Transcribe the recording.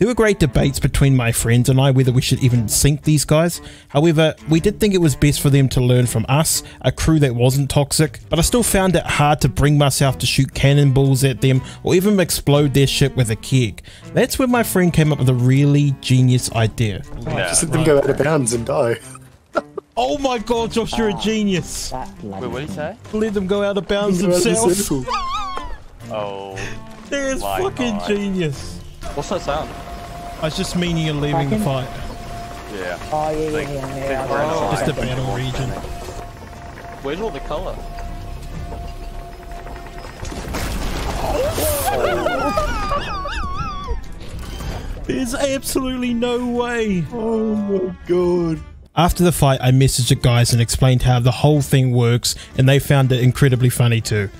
There were great debates between my friends and I whether we should even sink these guys. However, we did think it was best for them to learn from us, a crew that wasn't toxic, but I still found it hard to bring myself to shoot cannonballs at them or even explode their ship with a keg. That's when my friend came up with a really genius idea. Yeah. Just let them go out of bounds and die. Oh my god, Josh, you're a genius! Wait, what did he say? Let them go out of bounds Go out of the themselves. Oh. That's My fucking God. genius. What's that sound? Oh, I was just meaning you're leaving the fight. Yeah. Oh, yeah, Like, yeah, yeah. yeah, red yeah. line. Just a battle region. Where's all the colour? There's absolutely no way. Oh my god. After the fight, I messaged the guys and explained how the whole thing works, and they found it incredibly funny too.